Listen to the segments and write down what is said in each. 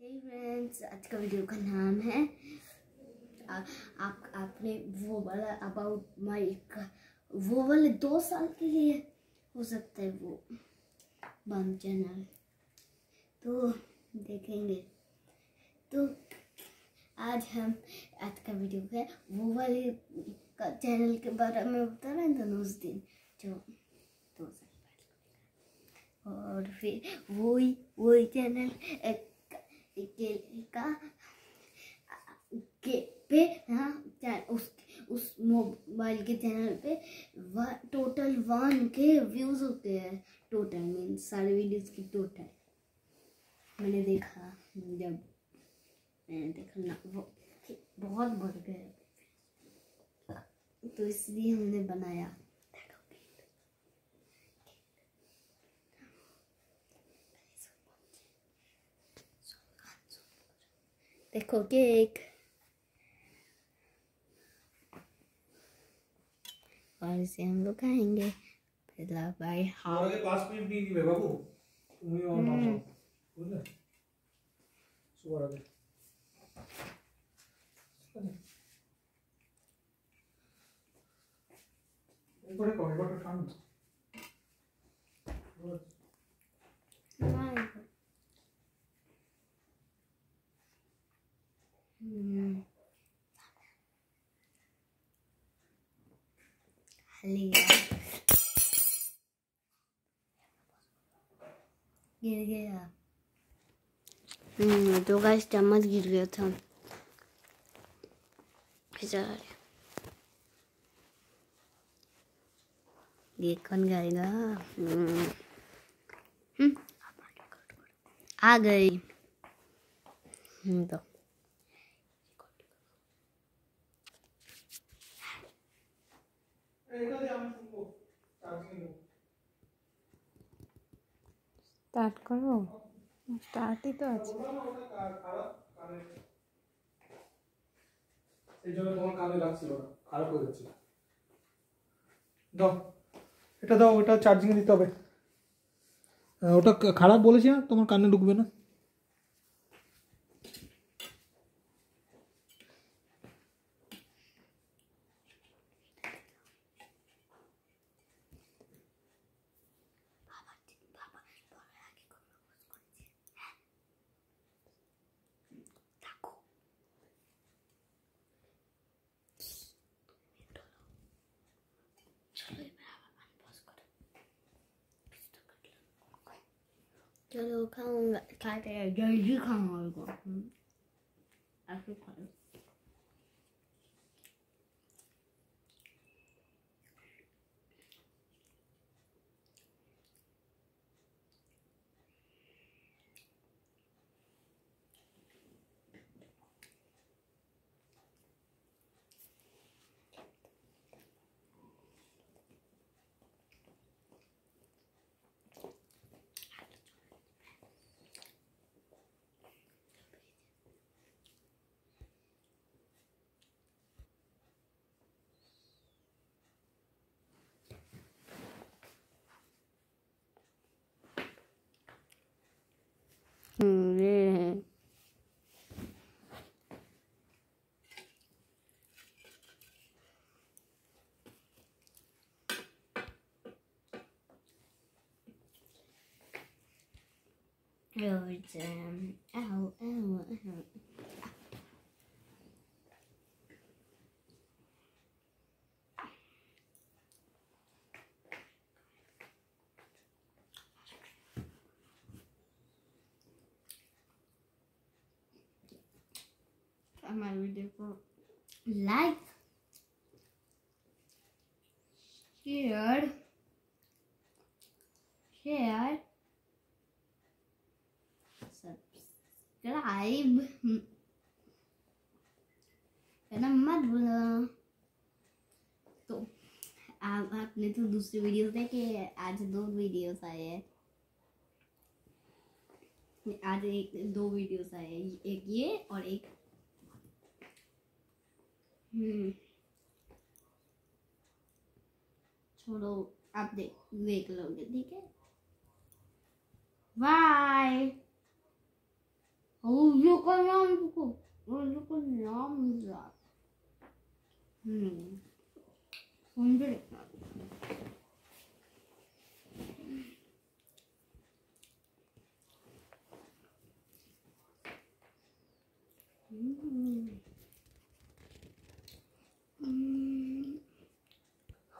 हे friends आज का video का नाम है आ, आप आपने वो वाला अबाउट माई वो वाले दो साल के लिए हो सकता है वो बंद चैनल तो देखेंगे। तो आज हम आज का वीडियो है वो वाले का चैनल के बारे में बता रहे हैं उस दिन जो दो साल पहले। और फिर वही वही चैनल एक के का के पे हाँ उस उस मोबाइल के चैनल पे व, टोटल वन के व्यूज़ होते हैं। टोटल मीन सारे वीडियोस की टोटल मैंने देखा जब मैंने देखा ना वो बहुत बढ़ गए। तो इसलिए हमने बनाया। देखो केक और इसे हम लोग खाएँगे। फ़िलहाल भाई हाँ पास में भी बाबू। हम्म। बड़े कॉल बड़ा काम लिया गिर गया। हम्म तो गाइस चम्मच गिर गया था। ये कौन गाएगा? हम्म। आ गई। तो। স্টার্ট করো স্টার্টই তো আছে। দাও। এটা দাও ওটা চার্জিং দিতে হবে। ওটা খারাপ বলেছি না? তোমার কানে ঢুকবে না? 就是看我，他这个游戏看我一个，还是快。ये है Rồi, um, ow, ow, ow. हमारे वीडियो को लाइक शेयर शेयर सब्सक्राइब करना मत भूलना तो आप, आपने तो दूसरी वीडियोस देखे आज दो वीडियोस आए हैं। आज एक, दो वीडियोस आए एक ये और एक छोड़ो आप देख लोगे ठीक है? बाय नाम यार हम्म समझे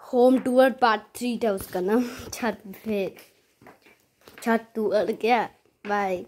होम टूर पार्ट थ्री था उसका नाम। छत पे छत टूर क्या बाय